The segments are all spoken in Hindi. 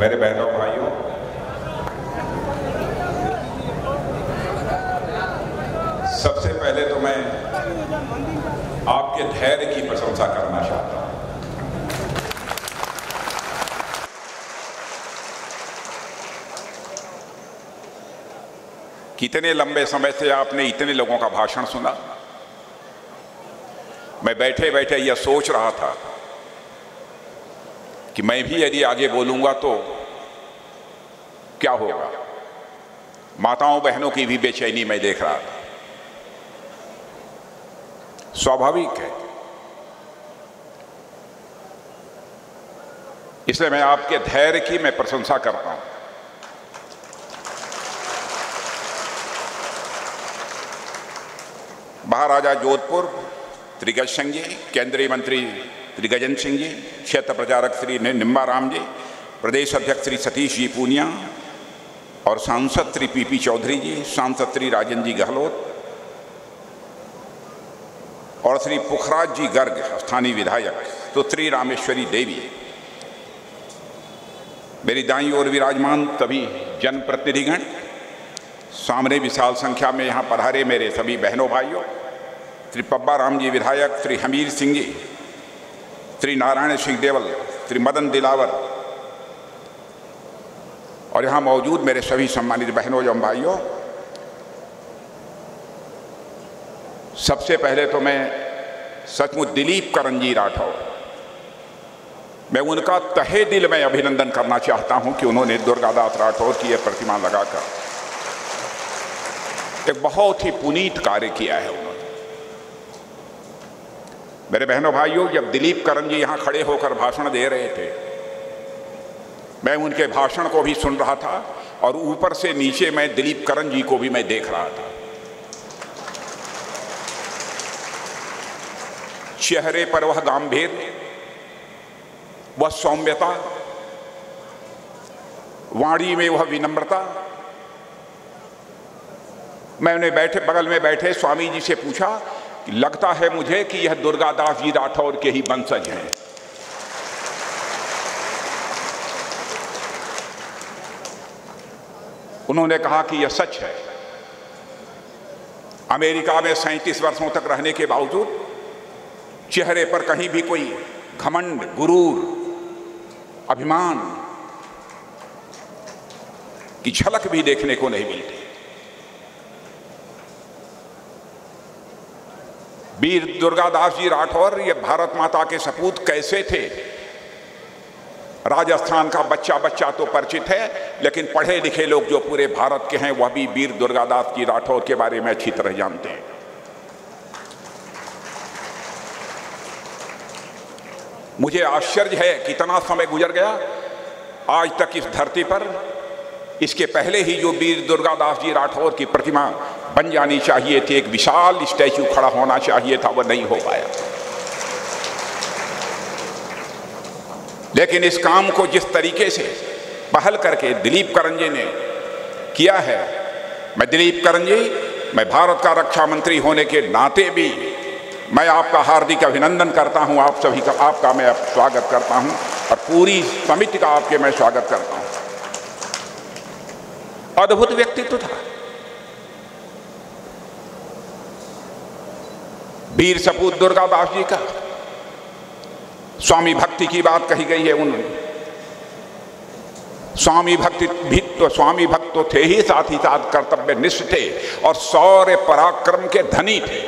मेरे बहनों, भाइयों। सबसे पहले तो मैं आपके धैर्य की प्रशंसा करना चाहता हूँ। कितने लंबे समय से आपने इतने लोगों का भाषण सुना? मैं बैठे बैठे यह सोच रहा था कि मैं भी यदि आगे बोलूँगा तो क्या होगा? माताओं, बहनों की भी बेचैनी मैं देख रहा था। स्वाभाविक है। इसलिए मैं आपके धैर्य की मैं प्रशंसा करता हूँ। महाराजा जोधपुर, त्रिगज सिंह जी, केंद्रीय मंत्री त्रिगजन सिंह जी, क्षेत्र प्रचारक श्री निम्बा राम जी, प्रदेश अध्यक्ष श्री सतीश जी पूनिया और सांसद श्री पी पी चौधरी जी, सांसद श्री राजन जी गहलोत और श्री पुखराज जी गर्ग, स्थानीय विधायक तो श्री रामेश्वरी देवी। मेरी दाई ओर विराजमान तभी जनप्रतिनिधिगण, सामने विशाल संख्या में यहाँ पधारे मेरे सभी बहनों भाइयों, श्री पब्बा राम जी विधायक, श्री हमीर सिंह जी, श्री नारायण सिंह देवल श्री मदन दिलावर और यहाँ मौजूद मेरे सभी सम्मानित बहनों एवं भाइयों, सबसे पहले तो मैं सचमुच दिलीप करंजी राठौर, मैं उनका तहे दिल में अभिनंदन करना चाहता हूँ कि उन्होंने दुर्गादास राठौर की यह प्रतिमा लगाकर एक बहुत ही पुनीत कार्य किया है उन्होंने। मेरे बहनों, भाइयों, जब दिलीप करण जी यहाँ खड़े होकर भाषण दे रहे थे मैं उनके भाषण को भी सुन रहा था और ऊपर से नीचे मैं दिलीप करण जी को भी मैं देख रहा था। चेहरे पर वह गांधीर वह सौम्यता, वाणी में वह विनम्रता। मैंने बैठे, बगल में बैठे स्वामी जी से पूछा लगता है मुझे कि यह दुर्गादास जी राठौर के ही वंशज हैं। उन्होंने कहा कि यह सच है। अमेरिका में सैंतीस वर्षों तक रहने के बावजूद चेहरे पर कहीं भी कोई घमंड, गुरूर, अभिमान की झलक भी देखने को नहीं मिलती। वीर दुर्गादास जी राठौर, ये भारत माता के सपूत कैसे थे? राजस्थान का बच्चा बच्चा तो परिचित है, लेकिन पढ़े लिखे लोग जो पूरे भारत के हैं, वह भी वीर दुर्गादास जी राठौर के बारे में अच्छी तरह जानते हैं। मुझे आश्चर्य है कितना समय गुजर गया, आज तक इस धरती पर, इसके पहले ही जो वीर दुर्गादास जी राठौर की प्रतिमा बन जानी चाहिए थी, एक विशाल स्टैचू खड़ा होना चाहिए था, वह नहीं हो पाया। लेकिन इस काम को जिस तरीके से पहल करके दिलीप करंजी ने किया है, मैं दिलीप करंजी, मैं भारत का रक्षा मंत्री होने के नाते भी मैं आपका हार्दिक अभिनंदन करता हूँ, आप सभी का, आपका मैं स्वागत करता हूँ और पूरी समिति का आपके मैं स्वागत करता हूँ। अद्भुत व्यक्तित्व था। वीर सपूत दुर्गादास जी का स्वामी भक्ति की बात कही गई है उन्होंने स्वामी भक्ति भी तो स्वामी भक्त तो थे ही साथ ही साथ कर्तव्य निष्ठ थे और सौर्य पराक्रम के धनी थे।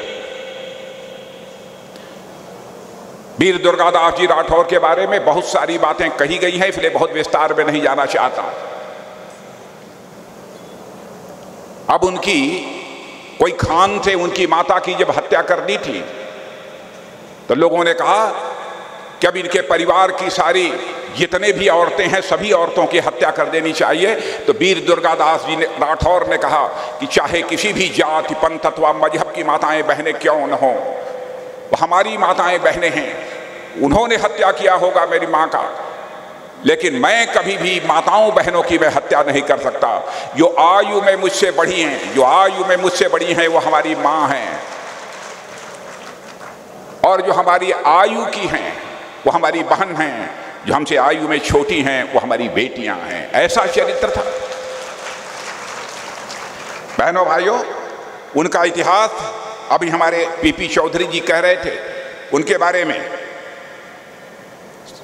वीर दुर्गादास जी राठौर के बारे में बहुत सारी बातें कही गई हैं, इसलिए बहुत विस्तार में नहीं जाना चाहता। अब उनकी, कोई खान थे, उनकी माता की जब हत्या कर दी थी तो लोगों ने कहा कि अब इनके परिवार की सारी जितने भी औरतें हैं, सभी औरतों की हत्या कर देनी चाहिए। तो वीर दुर्गादास जी ने, राठौर ने कहा कि चाहे किसी भी जाति पंथ अथवा मज़हब की माताएँ, बहनें क्यों न हो। हमारी माताएँ, बहनें हैं। उन्होंने हत्या किया होगा मेरी माँ का। लेकिन मैं कभी भी माताओं, बहनों की मैं हत्या नहीं कर सकता। जो आयु में मुझसे बड़ी हैं, जो आयु में मुझसे बड़ी हैं, वो हमारी माँ हैं। और जो हमारी आयु की हैं वो हमारी बहन हैं, जो हमसे आयु में छोटी हैं, वो हमारी बेटियाँ हैं। ऐसा चरित्र था। बहनों, भाइयों, उनका इतिहास अभी हमारे पीपी चौधरी जी कह रहे थे। उनके बारे में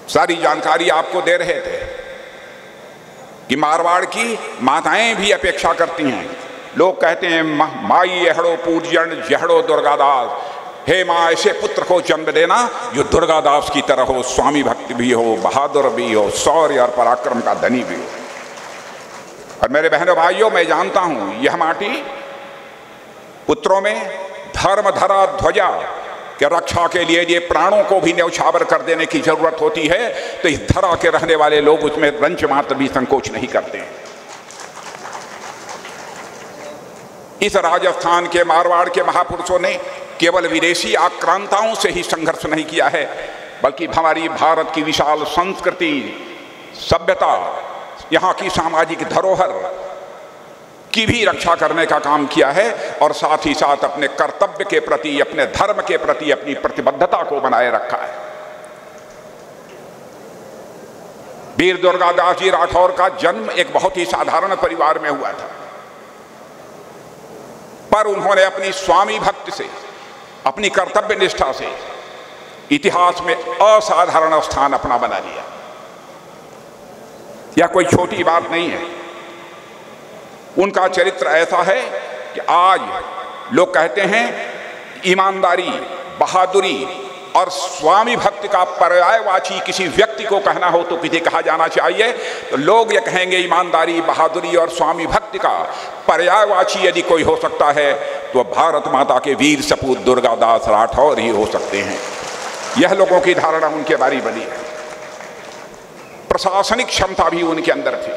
सारी जानकारी आपको दे रहे थे कि मारवाड़ की माताएँ भी अपेक्षा करती हैं। लोग कहते हैं माई एहड़ो पूजन जहड़ो दुर्गादास। हे माँ ऐसे पुत्र को जन्म देना। जो दुर्गा दास की तरह हो, स्वामी भक्ति भी हो, बहादुर भी हो, शौर्य और पराक्रम का धनी भी हो। और मेरे बहनों भाइयों, मैं जानता हूँ, यह माटी पुत्रों में धर्म, धरा, ध्वजा के रक्षा के लिए ये प्राणों को भी न्यौछावर कर देने की ज़रूरत होती है तो इस धरा के रहने वाले लोग उसमें रंच मात्र भी संकोच नहीं करते। इस राजस्थान के, मारवाड़ के महापुरुषों ने केवल विदेशी आक्रांताओं से ही संघर्ष नहीं किया है, बल्कि हमारी भारत की विशाल संस्कृति, सभ्यता, यहाँ की सामाजिक धरोहर की भी रक्षा करने का काम किया है और साथ ही साथ अपने कर्तव्य के प्रति, अपने धर्म के प्रति अपनी प्रतिबद्धता को बनाए रखा है। वीर दुर्गादास जी राठौर का जन्म एक बहुत ही साधारण परिवार में हुआ था, पर उन्होंने अपनी स्वामी भक्त से अपनी कर्तव्य निष्ठा से इतिहास में असाधारण स्थान अपना बना लिया। यह कोई छोटी बात नहीं है। उनका चरित्र ऐसा है कि आज लोग कहते हैं, ईमानदारी, बहादुरी और स्वामी भक्ति का पर्यायवाची किसी व्यक्ति को कहना हो तो किसी कहा जाना चाहिए? तो लोग ये कहेंगे, ईमानदारी, बहादुरी और स्वामी भक्ति का पर्यायवाची यदि कोई हो सकता है तो भारत माता के वीर सपूत दुर्गादास राठौर ही हो सकते हैं। यह लोगों की धारणा उनके बारी बनी है। प्रशासनिक क्षमता भी उनके अंदर थी।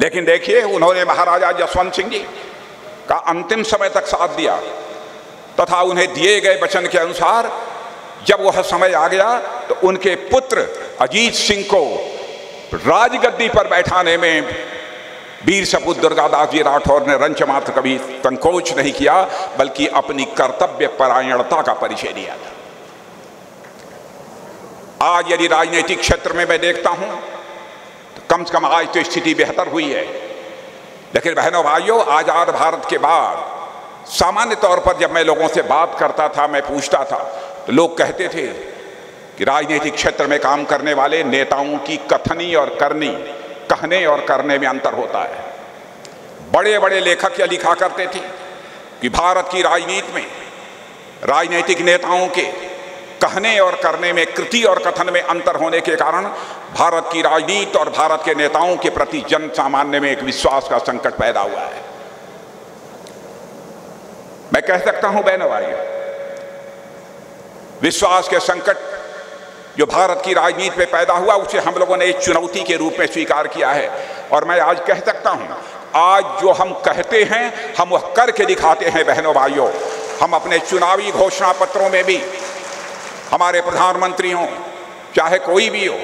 लेकिन देखिए, उन्होंने महाराजा जसवंत सिंह जी का अंतिम समय तक साथ दिया, तथा उन्हें दिए गए वचन के अनुसार जब वह समय आ गया तो उनके पुत्र अजीत सिंह को राजगद्दी पर बैठाने में वीर सपूत दुर्गादास जी राठौर ने रंच मात्र कभी संकोच नहीं किया, बल्कि अपनी कर्तव्य परायणता का परिचय दिया था। आज यदि राजनीतिक क्षेत्र में मैं देखता हूँ तो कम से कम आज तो स्थिति बेहतर हुई है। लेकिन बहनों भाइयों, आज़ाद भारत के बाद, सामान्य तौर पर जब मैं लोगों से बात करता था, मैं पूछता था तो लोग कहते थे कि राजनीतिक क्षेत्र में काम करने वाले नेताओं की कथनी और करनी कहने और करने में अंतर होता है। बड़े बड़े लेखक यह लिखा करते थे कि भारत की राजनीति में राजनीतिक नेताओं के कहने और करने में, कृति और कथन में अंतर होने के कारण भारत की राजनीति और भारत के नेताओं के प्रति जन सामान्य में एक विश्वास का संकट पैदा हुआ है। मैं कह सकता हूँ, बहनों भाई विश्वास के संकट जो भारत की राजनीति में पैदा हुआ, उसे हम लोगों ने एक चुनौती के रूप में स्वीकार किया है। और मैं आज कह सकता हूँ, आज जो हम कहते हैं, हम वह करके दिखाते हैं, बहनों भाइयों। हम अपने चुनावी घोषणा पत्रों में भी, हमारे प्रधानमंत्री हों चाहे कोई भी हो,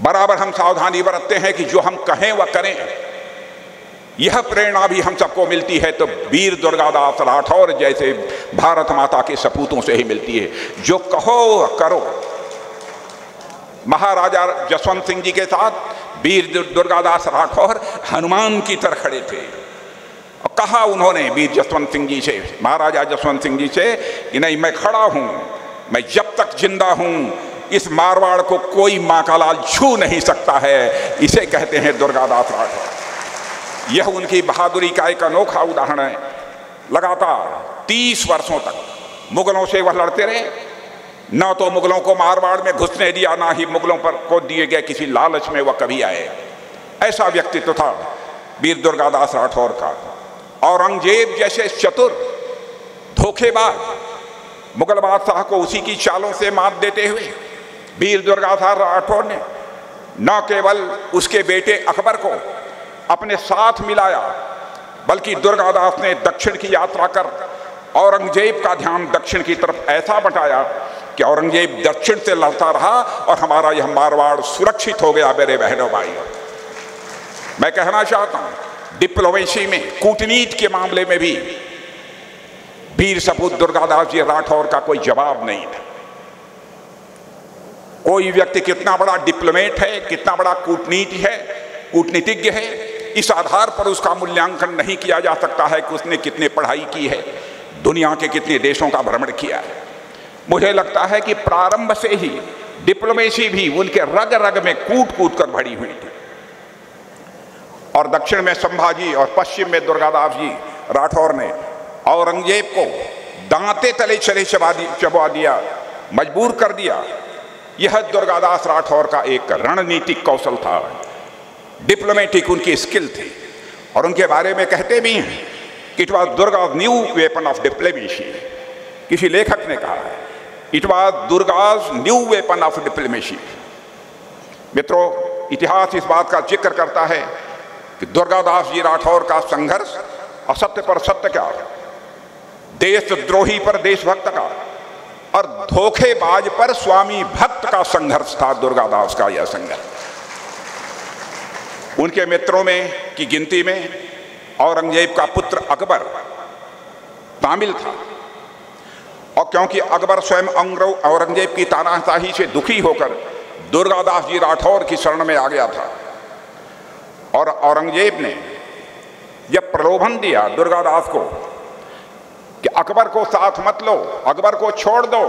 बराबर हम सावधानी बरतते हैं कि जो हम कहें, वह करें। यह प्रेरणा भी हम सबको मिलती है तो वीर दुर्गादास राठौर जैसे भारत माता के सपूतों से ही मिलती है। जो कहो, करो। महाराजा जसवंत सिंह जी के साथ वीर दुर्गादास राठौर हनुमान की तरह खड़े थे। और कहा उन्होंने वीर जसवंत सिंह जी से, महाराजा जसवंत सिंह जी से कि नहीं, मैं खड़ा हूँ, मैं जब तक ज़िंदा हूँ, इस मारवाड़ को कोई माँ का लाल छू नहीं सकता है, इसे कहते हैं दुर्गादास राठौर। यह उनकी बहादुरी का एक अनोखा उदाहरण है। लगातार तीस वर्षों तक मुगलों से वह लड़ते रहे। न तो मुगलों को मारवाड़ में घुसने दिया, ना ही मुगलों पर को दिए गए किसी लालच में वह कभी आए। ऐसा व्यक्तित्व था वीर दुर्गादास राठौर का। औरंगज़ेब जैसे चतुर, धोखेबाज मुगल बादशाह को उसी की चालों से मात देते हुए वीर दुर्गादास राठौर ने न केवल उसके बेटे अकबर को अपने साथ मिलाया, बल्कि दुर्गादास ने दक्षिण की यात्रा कर औरंगज़ेब का ध्यान दक्षिण की तरफ़ ऐसा बटाया कि औरंगज़ेब दक्षिण से लड़ता रहा और हमारा यह मारवाड़ सुरक्षित हो गया मेरे बहनों भाई मैं कहना चाहता हूँ, डिप्लोमेसी में, कूटनीति के मामले में भी वीर सपूत दुर्गादास जी राठौर का कोई जवाब नहीं था। कोई व्यक्ति कितना बड़ा डिप्लोमेट है, कितना बड़ा कूटनीति है, कूटनीतिज्ञ है इस आधार पर उसका मूल्यांकन नहीं किया जा सकता है कि उसने कितने पढ़ाई की है, दुनिया के कितने देशों का भ्रमण किया है। मुझे लगता है कि प्रारंभ से ही डिप्लोमेसी भी उनके रग रग में कूट कूट कर भरी हुई थी। और दक्षिण में संभाजी और पश्चिम में दुर्गादास जी, राठौर ने औरंगज़ेब को दांते तले चले चबा चबा दिया, मजबूर कर दिया। यह दुर्गादास राठौर का एक रणनीतिक कौशल था। डिप्लोमेटिक उनकी स्किल थी। और उनके बारे में कहते भी हैं कि it was Durga new weapon of diplomacy किसी लेखक ने कहा है it was Durga's new weapon of diplomacy मित्रों, इतिहास इस बात का ज़िक्र करता है कि दुर्गादास जी राठौर का संघर्ष असत्य पर सत्य का देशद्रोही पर देशभक्त का और धोखेबाज पर स्वामी भक्त का संघर्ष था दुर्गादास का यह संघर्ष। उनके मित्रों में की गिनती में औरंगज़ेब का पुत्र अकबर तामिल था। और क्योंकि अकबर स्वयं अंग्रव औरंगज़ेब की तानाशाही से दुखी होकर दुर्गादास जी राठौर की शरण में आ गया था। और औरंगज़ेब ने जब प्रलोभन दिया दुर्गादास को कि अकबर को साथ मत लो, अकबर को छोड़ दो।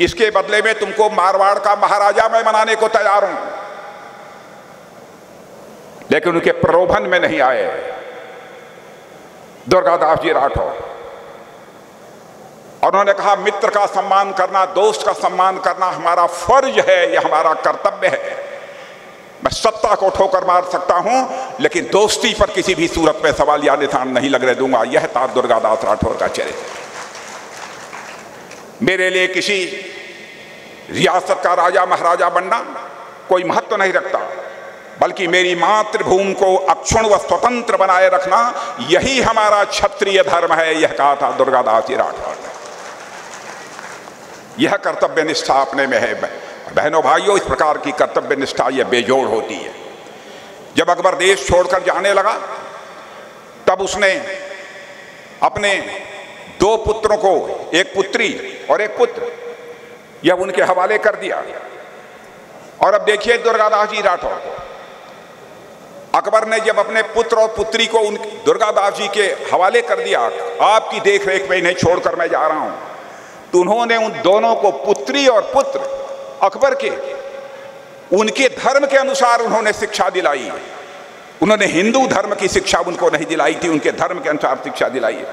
इसके बदले में तुमको मारवाड़ का महाराजा मैं बनाने को तैयार हूँ। लेकिन उनके प्रलोभन में नहीं आए। दुर्गादास जी राठौर। और उन्होंने कहा, मित्र का सम्मान करना, दोस्त का सम्मान करना हमारा फ़र्ज़ है, यह हमारा कर्तव्य है। मैं सत्ता को ठोकर मार सकता हूँ, लेकिन दोस्ती पर किसी भी सूरत में सवाल या निशान नहीं लगने दूँगा। यह था दुर्गादास राठौर का चरित्र। मेरे लिए किसी रियासत का राजा, महाराजा बनना कोई महत्व तो नहीं रखता। बल्कि मेरी मातृभूमि को अक्षुण व स्वतंत्र बनाए रखना, यही हमारा क्षत्रिय धर्म है, यह कहा था दुर्गादास जी राठौर ने। यह कर्तव्य निष्ठा अपने में है। बहनों, भाइयों, इस प्रकार की कर्तव्य निष्ठा यह बेजोड़ होती है। जब अकबर देश छोड़कर जाने लगा, तब उसने अपने दो पुत्रों को, एक पुत्री और एक पुत्र, यह उनके हवाले कर दिया। और अब देखिए दुर्गादास जी राठौर को अकबर ने जब अपने पुत्र और पुत्री को उन दुर्गादास जी के हवाले कर दिया, आपकी देख रेख में इन्हें छोड़कर मैं जा रहा हूँ तो उन्होंने उन दोनों को पुत्री और पुत्र अकबर के, उनके धर्म के अनुसार उन्होंने शिक्षा दिलाई। उन्होंने हिंदू धर्म की शिक्षा उनको नहीं दिलाई थी, उनके धर्म के अनुसार शिक्षा दिलाई।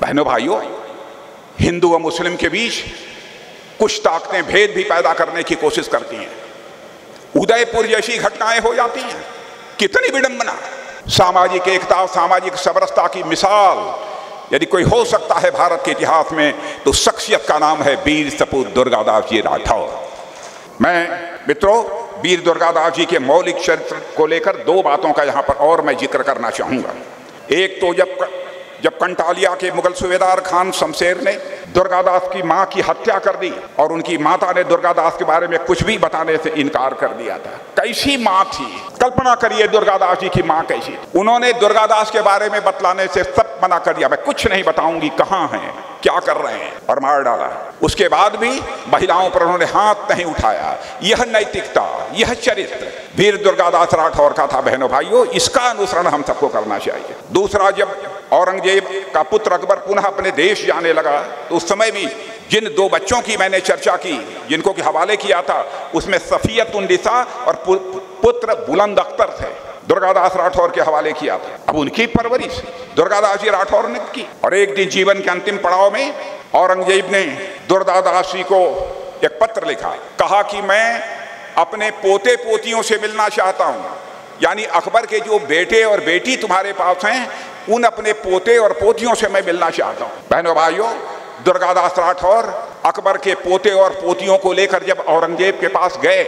बहनों, भाइयों, हिंदू और मुस्लिम के बीच कुछ ताकतें, भेद भी पैदा करने की कोशिश करती हैं। उदयपुर जैसी घटनाएँ हो जाती हैं। कितनी विडंबना। सामाजिक एकता, सामाजिक समरसता की मिसाल। यदि कोई हो सकता है भारत के इतिहास में तो शख्सियत का नाम है वीर सपूत दुर्गादास जी राठौर। मैं, मित्रों, वीर दुर्गादास जी के मौलिक चरित्र को लेकर दो बातों का यहाँ पर और मैं ज़िक्र करना चाहूँगा। एक तो जब जब कंटालिया के मुगल सुबेदार खान शमशेर ने दुर्गादास की माँ की हत्या कर दी और उनकी माता ने दुर्गादास के बारे में कुछ भी बताने से इनकार कर दिया था। कैसी माँ थी? कल्पना करिए दुर्गादास जी की माँ कैसी उन्होंने दुर्गादास के बारे में बतलाने से सब मना कर दिया। मैं कुछ नहीं बताऊँगी कहाँ हैं। क्या कर रहे हैं? और मार डाला। उसके बाद भी महिलाओं पर उन्होंने हाथ नहीं उठाया। यह नैतिकता, यह चरित्र। वीर दुर्गादास राठौर का था, बहनों भाइयों, इसका अनुसरण हम सबको करना चाहिए। दूसरा, जब औरंगज़ेब का पुत्र अकबर पुनः अपने देश जाने लगा तो उस समय भी जिन दो बच्चों की मैंने चर्चा की, जिनको के हवाले किया था, उसमें सफियत उन्दिसा और पुत्र बुलंद अख्तर थे। दुर्गादास राठौर के हवाले किया था। अब उनकी परवरिश दुर्गादास जी राठौर ने की। और एक दिन जीवन के अंतिम पड़ाव में औरंगज़ेब ने दुर्गादास जी को एक पत्र लिखा। कहा कि मैं अपने पोते पोतियों से मिलना चाहता हूँ। यानी अकबर के जो बेटे और बेटी तुम्हारे पास हैं, उन अपने पोते और पोतियों से मैं मिलना चाहता हूँ। बहनों भाइयों, दुर्गादास राठौर अकबर के पोते और पोतियों को लेकर जब औरंगज़ेब के पास गए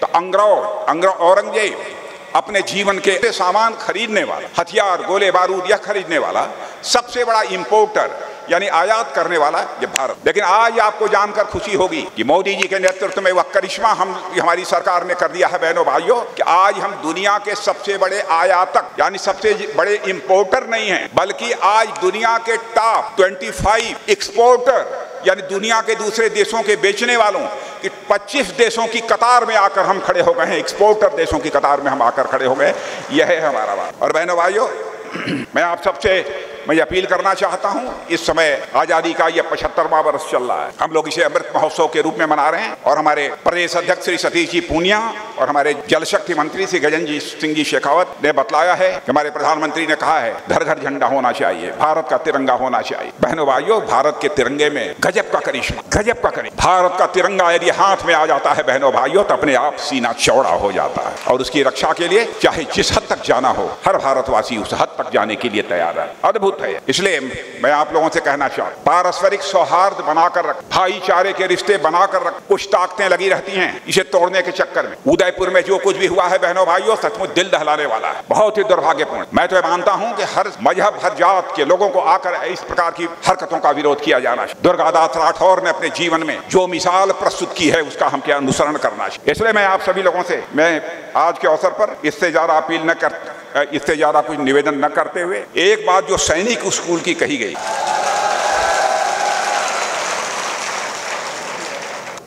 तो अंग्रौ अंग्रौ, औरंगज़ेब अपने जीवन के सामान खरीदने वाला, हथियार गोले बारूद या खरीदने वाला सबसे बड़ा इंपोर्टर यानी आयात करने वाला ये भारत। लेकिन आज आपको जानकर खुशी होगी कि मोदी जी के नेतृत्व में वह करिश्मा हम, हमारी सरकार ने कर दिया है, बहनों भाइयों, कि आज हम दुनिया के सबसे बड़े आयातक, यानी सबसे बड़े इंपोर्टर नहीं हैं, बल्कि आज दुनिया के टॉप 25 एक्सपोर्टर यानी दुनिया के दूसरे देशों के बेचने वालों, कि 25 देशों की कतार में आकर हम खड़े हो गए हैं एक्सपोर्टर देशों की कतार में हम आकर खड़े हो गए, यह है हमारा बात और बहनों भाइयों, मैं आप सबसे मैं अपील करना चाहता हूँ, इस समय आज़ादी का यह पचहत्तरवा वर्ष चल रहा है। हम लोग इसे अमृत महोत्सव के रूप में मना रहे हैं और हमारे प्रदेश अध्यक्ष श्री सतीश जी पूनिया और हमारे जल शक्ति मंत्री श्री गजन जी सिंह जी शेखावत ने बतलाया है कि हमारे प्रधानमंत्री ने कहा है, घर घर झंडा होना चाहिए, भारत का तिरंगा होना चाहिए। बहनों भाइयों, भारत के तिरंगे में गजब का करिश्मा, गजब का करिश्मा। भारत का तिरंगा यदि हाथ में आ जाता है बहनों भाइयों तो अपने आप सीना चौड़ा हो जाता है और उसकी रक्षा के लिए चाहे जिस हद तक जाना हो, हर भारतवासी उस हद तक जाने के लिए तैयार है। अद्भुत है। इसलिए मैं आप लोगों से कहना चाहूँ पारस्परिक सौहार्द बनाकर रख, भाईचारे के रिश्ते बनाकर रख, कुछ ताकतें लगी रहती हैं इसे तोड़ने के चक्कर में। उदयपुर में जो कुछ भी हुआ है बहनों भाइयों, सचमुच दिल दहलाने वाला है। बहुत ही दुर्भाग्यपूर्ण। मैं तो मानता हूँ कि हर मज़हब, हर जात के लोगों को आकर इस प्रकार की हरकतों का विरोध किया जाना चाहिए। दुर्गादास राठौर ने अपने जीवन में जो मिसाल प्रस्तुत की है, उसका हम क्या अनुसरण करना चाहिए। इसलिए मैं आप सभी लोगों से, मैं आज के अवसर पर इससे ज़्यादा अपील न कर इससे ज़्यादा कुछ निवेदन न करते हुए एक बात जो सैनिक स्कूल की कही गई।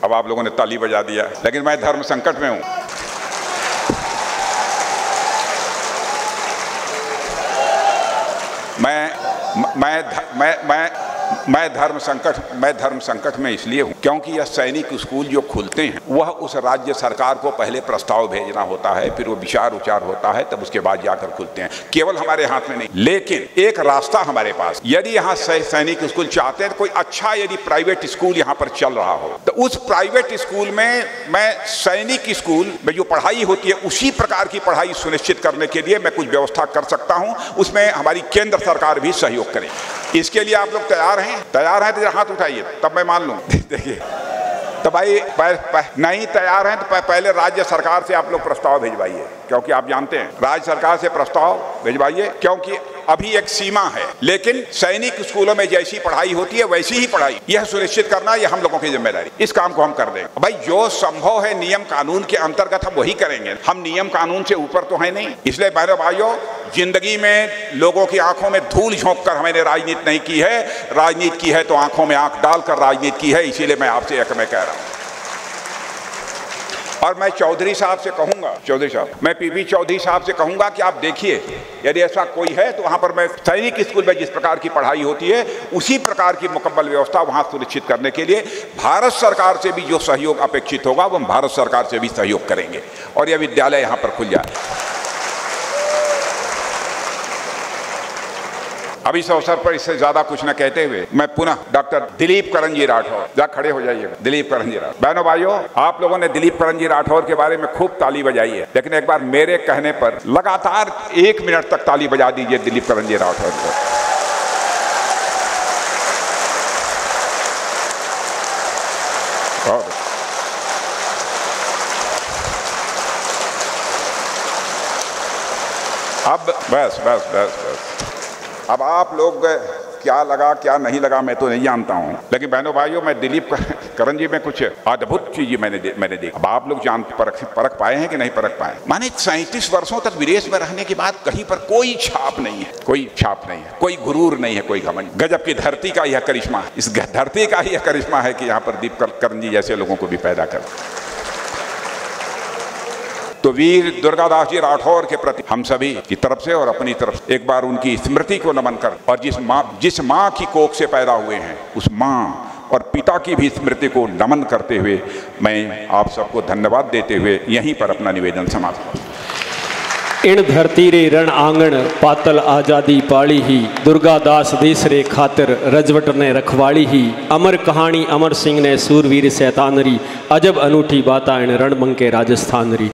अब आप लोगों ने ताली बजा दिया, लेकिन मैं धर्म संकट में हूँ। मैं मैं मैं मैं मैं धर्म संकट, मैं धर्म संकट में इसलिए हूँ क्योंकि यह सैनिक स्कूल जो खुलते हैं, वह उस राज्य सरकार को पहले प्रस्ताव भेजना होता है, फिर वो विचार उचार होता है, तब उसके बाद जाकर खुलते हैं। केवल हमारे हाथ में नहीं, लेकिन एक रास्ता हमारे पास। यदि यहाँ सैनिक स्कूल चाहते हैं तो कोई अच्छा यदि प्राइवेट स्कूल यहाँ पर चल रहा हो तो उस प्राइवेट स्कूल में मैं सैनिक स्कूल में जो पढ़ाई होती है, उसी प्रकार की पढ़ाई सुनिश्चित करने के लिए मैं कुछ व्यवस्था कर सकता हूँ, उसमें हमारी केंद्र सरकार भी सहयोग करे इसके लिए आप लोग तैयार हैं? तैयार हैं तो हाथ उठाइए, तब मैं मान लूँ। देखिए तो भाई नहीं तैयार हैं तो पहले राज्य सरकार से आप लोग प्रस्ताव भिजवाइए। क्योंकि आप जानते हैं, राज्य सरकार से प्रस्ताव भिजवाइए, क्योंकि अभी एक सीमा है। लेकिन सैनिक स्कूलों में जैसी पढ़ाई होती है, वैसी ही पढ़ाई। यह सुनिश्चित करना यह हम लोगों की ज़िम्मेदारी। इस काम को हम कर दें भाई, जो संभव है नियम कानून के अंतर्गत हम वही करेंगे। हम नियम कानून से ऊपर तो है नहीं। इसलिए बहनों भाइयों, ज़िंदगी में लोगों की आँखों में धूल झोंक कर हमने राजनीति नहीं की है। राजनीति की है तो आँखों में आँख डालकर राजनीति की है। इसीलिए मैं आपसे एक मैं कह रहा हूँ। और मैं चौधरी साहब से कहूँगा, चौधरी साहब, मैं पीपी चौधरी साहब से कहूँगा कि आप देखिए, यदि ऐसा कोई है तो वहाँ पर मैं सैनिक स्कूल में जिस प्रकार की पढ़ाई होती है, उसी प्रकार की मुकम्मल व्यवस्था वहाँ सुनिश्चित करने के लिए भारत सरकार से भी जो सहयोग अपेक्षित होगा, वो हम भारत सरकार से भी सहयोग करेंगे। और यह विद्यालय यहाँ पर खुल जाए। अब इस अवसर पर इससे ज़्यादा कुछ न कहते हुए मैं पुनः डॉक्टर दिलीप करण जी राठौर, जा खड़े हो जाइए दिलीप करण जी राठौर। बहनों, भाइयों, आप लोगों ने दिलीप करण जी राठौर के बारे में खूब ताली बजाई है। लेकिन एक बार मेरे कहने पर लगातार एक मिनट तक ताली बजा दीजिए दिलीप करण जी राठौर को। अब बस बस बस बस। अब आप लोग क्या लगा क्या नहीं लगा मैं तो नहीं जानता हूँ। लेकिन बहनों भाइयों मैं दिलीप करण जी में कुछ अद्भुत चीज़ मैंने दे, मैंने देखा। अब आप लोग जान परख परख पाए हैं कि नहीं परख पाए? माने सैंतीस वर्षों तक विदेश में रहने के बाद कहीं पर कोई छाप नहीं है कोई छाप नहीं है कोई गुरूर नहीं है कोई घमंड। गजब की धरती का यह करिश्मा इस धरती का यह करिश्मा है कि यहाँ पर दीप करण जी जैसे लोगों को भी पैदा कर। तो वीर दुर्गादास जी राठौर के प्रति हम सभी की तरफ़ से और अपनी तरफ़ से एक बार उनकी स्मृति को नमन कर और जिस माँ जिस माँ की कोख से पैदा हुए हैं, उस माँ और पिता की भी स्मृति को नमन करते हुए मैं आप सबको धन्यवाद देते हुए यहीं पर अपना निवेदन समाप्त इन धरती रे रण आंगण, पातल आज़ादी पाली ही। दुर्गादास देश रे खातिर रजवट ने रखवाड़ी ही। अमर कहानी अमर सिंह ने सूरवीर सैतानरी अजब अनूठी बाता इन रणमंग के राजस्थान री।